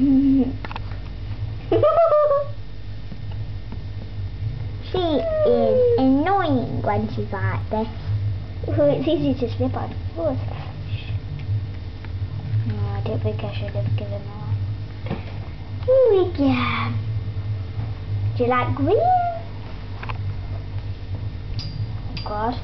she is annoying when she's like this. Ooh, it's easy to slip on. Oh, no, I don't think I should have given her. Here we go. Do you like green? Oh God.